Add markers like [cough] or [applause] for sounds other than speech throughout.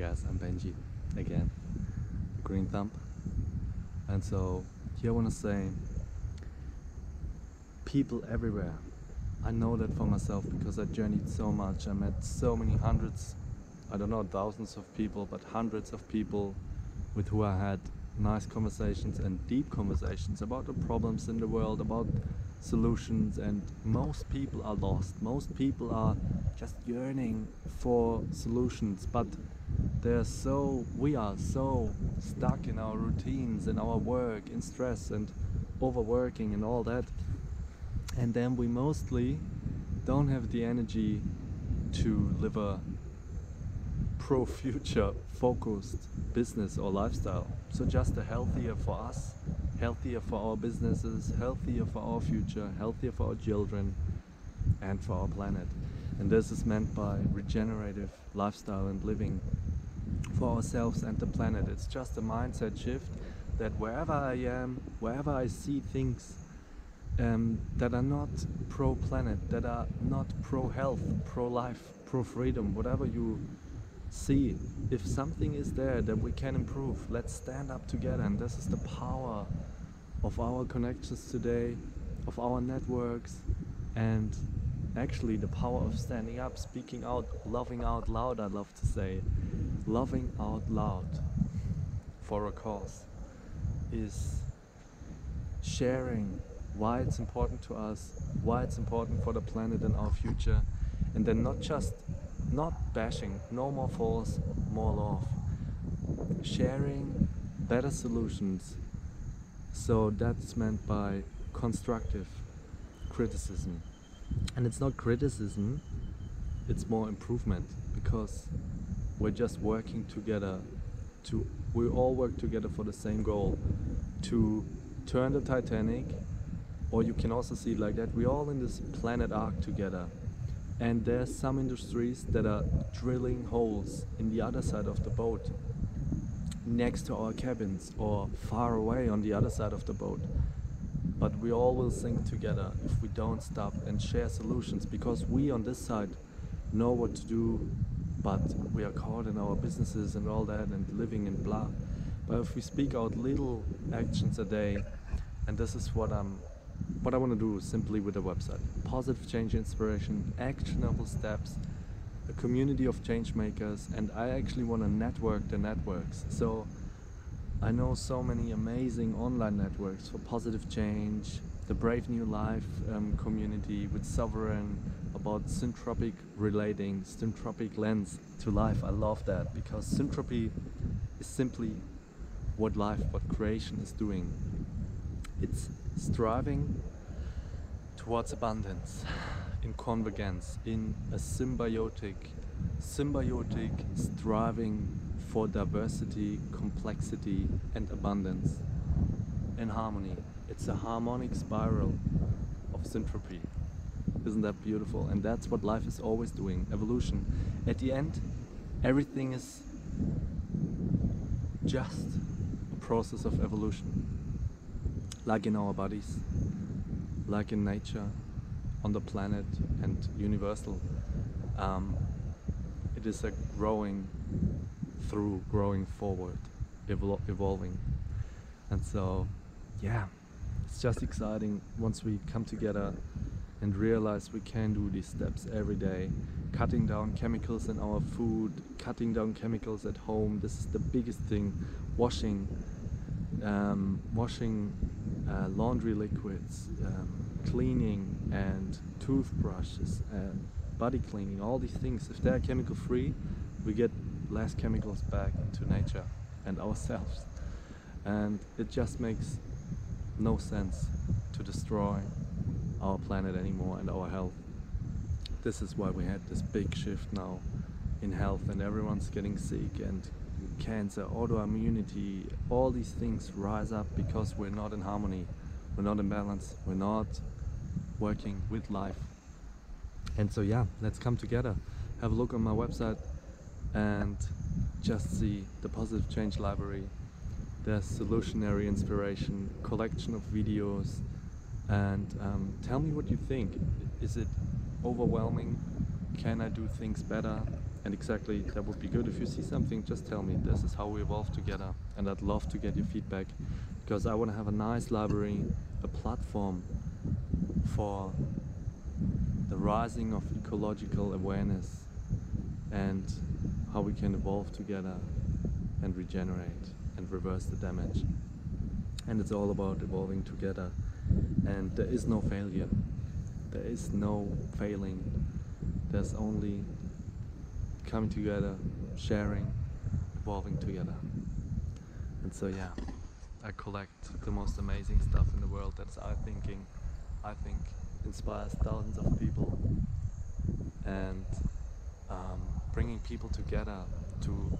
guys, I'm Benjy again, Green Thumb. And so here I want to say people everywhere. I know that for myself because I journeyed so much. I met so many hundreds, I don't know, thousands of people, but hundreds of people with who I had nice conversations and deep conversations about the problems in the world, about solutions and most people are lost. Most people are just yearning for solutions, but they're so we are so stuck in our routines and our work in stress and overworking and all that. And then we mostly don't have the energy to live a pro future focused business or lifestyle. So just a healthier for us healthier for our businesses healthier for our future healthier for our children and for our planet. And this is meant by regenerative lifestyle and living for ourselves and the planet. It's just a mindset shift that wherever I am, wherever I see things um, that are not pro planet, that are not pro health, pro life, pro freedom, whatever you see, if something is there that we can improve, let's stand up together. And this is the power of our connections today, of our networks, and actually the power of standing up, speaking out, loving out loud, I love to say loving out loud for a cause is sharing why it's important to us, why it's important for the planet and our future, and then not just not bashing, no more force, more love. Sharing better solutions. So that's meant by constructive criticism. And it's not criticism, it's more improvement because we're just working together to we all work together for the same goal to turn the Titanic or you can also see it like that we're all in this planet arc together. And there's some industries that are drilling holes in the other side of the boat next to our cabins or far away on the other side of the boat. But we all will sink together if we don't stop and share solutions because we on this side know what to do but we are caught in our businesses and all that and living and blah. But if we speak out little actions a day, and this is what I'm what I want to do simply with the website. Positive change inspiration, actionable steps, a community of change makers, and I actually want to network the networks. So I know so many amazing online networks for positive change, the Brave New Life um, community with Sovereign, about syntropic relating, syntropic lens to life. I love that because syntropy is simply what life, what creation is doing. It's striving towards abundance, in convergence, in a symbiotic, symbiotic striving for diversity, complexity, and abundance in harmony. It's a harmonic spiral of syntropy. Isn't that beautiful? And that's what life is always doing evolution. At the end, everything is just a process of evolution. Like in our bodies, like in nature, on the planet, and universal. Um, it is a growing through, growing forward, evol evolving. And so, yeah, it's just exciting once we come together and realize we can do these steps every day. Cutting down chemicals in our food, cutting down chemicals at home. This is the biggest thing. Washing, um, washing uh, laundry liquids, um, cleaning and toothbrushes and body cleaning. All these things. If they're chemical free, we get less chemicals back into nature and ourselves. And it just makes no sense to destroy our planet anymore and our health. This is why we had this big shift now in health and everyone's getting sick and cancer, autoimmunity, all these things rise up because we're not in harmony, we're not in balance, we're not working with life. And so yeah, let's come together. Have a look on my website and just see the Positive Change Library. There's solutionary inspiration, collection of videos, and um, tell me what you think. Is it overwhelming? Can I do things better? and exactly that would be good if you see something just tell me this is how we evolve together and i'd love to get your feedback because i want to have a nice library a platform for rising of ecological awareness and how we can evolve together and regenerate and reverse the damage. And it's all about evolving together. And there is no failure. There is no failing. There's only coming together, sharing, evolving together. And so yeah, I collect the most amazing stuff in the world that's I thinking, I think inspires thousands of people and um, bringing people together to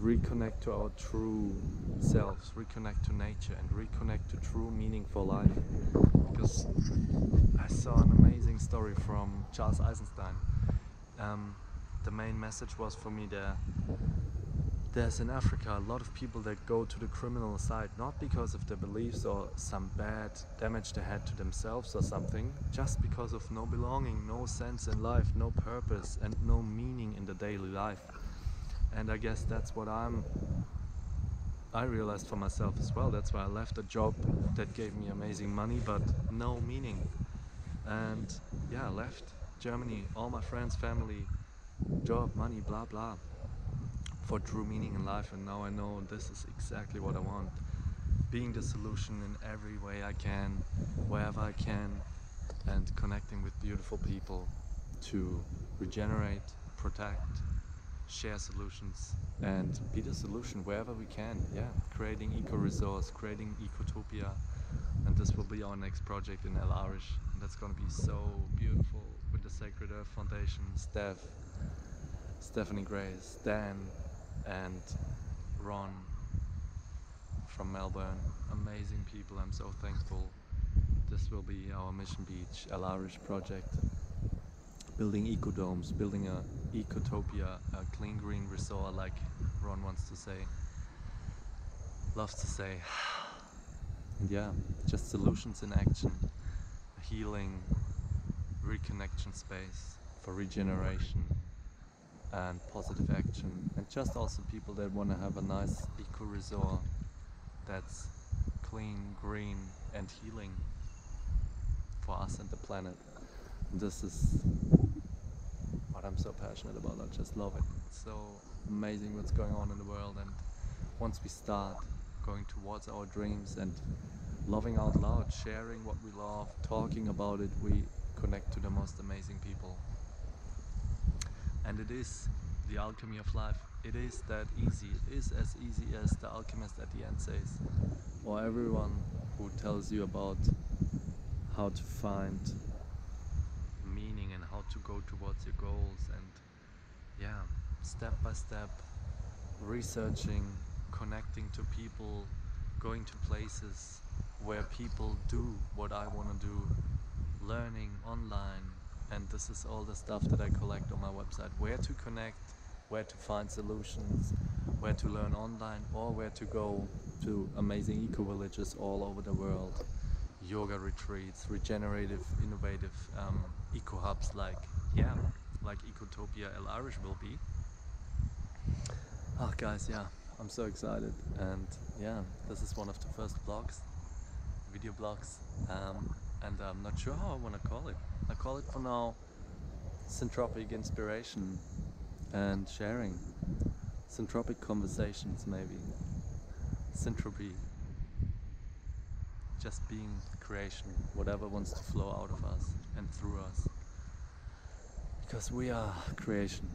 reconnect to our true selves, reconnect to nature and reconnect to true meaning for life. Because I saw an amazing story from Charles Eisenstein. Um, the main message was for me there there's in Africa a lot of people that go to the criminal side not because of their beliefs or some bad damage they had to themselves or something, just because of no belonging, no sense in life, no purpose, and no meaning in the daily life. And I guess that's what I'm. I realized for myself as well. That's why I left a job that gave me amazing money but no meaning. And yeah, I left Germany, all my friends, family, job, money, blah blah, for true meaning in life. And now I know this is exactly what I want. Being the solution in every way I can, wherever I can, and connecting with beautiful people to regenerate, protect, share solutions, and be the solution wherever we can. Yeah, creating eco resource, creating ecotopia, and this will be our next project in El Arish. And that's gonna be so beautiful with the Sacred Earth Foundation, Steph, Stephanie Grace, Dan, and Ron from Melbourne. Amazing people, I'm so thankful. This will be our Mission Beach El Arish project. Building ecodomes, building a ecotopia, a clean green resort like Ron wants to say. Loves to say. [sighs] And yeah, just solutions in action. Healing, reconnection space for regeneration and positive action and just also people that want to have a nice eco resort that's clean, green and healing for us and the planet. And this is what I'm so passionate about. I just love it. It's so amazing what's going on in the world and once we start going towards our dreams and loving out loud, sharing what we love, talking about it, we connect to the most amazing people and it is the alchemy of life. It is that easy. It is as easy as the alchemist at the end says, or everyone who tells you about how to find meaning and how to go towards your goals and yeah, step by step researching, connecting to people, going to places where people do what I want to do, learning online, and this is all the stuff that I collect on my website. Where to connect where to find solutions where to learn online or where to go to amazing eco villages all over the world. Yoga retreats regenerative innovative um, eco hubs like yeah like ecotopia el arish will be. Oh guys yeah i'm so excited. And yeah this is one of the first blogs video blogs um, and i'm not sure how i want to call it I call it for now syntropic inspiration and sharing. Syntropic conversations, maybe. Syntropy. Just being creation, whatever wants to flow out of us and through us. Because we are creation.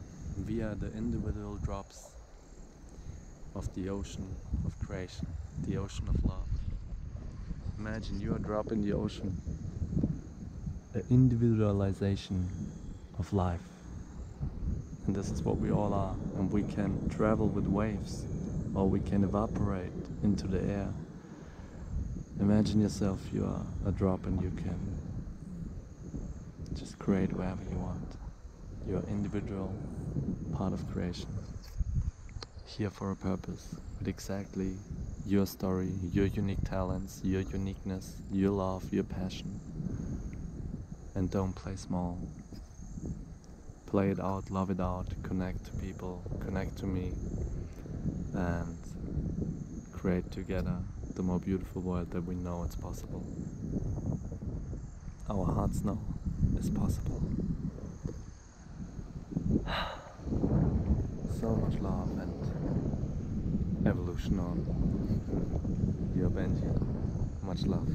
We are the individual drops of the ocean of creation, the ocean of love. Imagine you are a drop in the ocean the individualization of life. And this is what we all are. And we can travel with waves or we can evaporate into the air. Imagine yourself you are a drop and you can just create wherever you want. You're individual part of creation. Here for a purpose, with exactly your story, your unique talents, your uniqueness, your love, your passion and don't play small. play it out, love it out, connect to people, connect to me, and create together the more beautiful world that we know it's possible. Our hearts know it's possible. [sighs] so much love and evolution on. Your Benjy. Much love.